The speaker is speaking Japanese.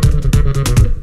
なるほど。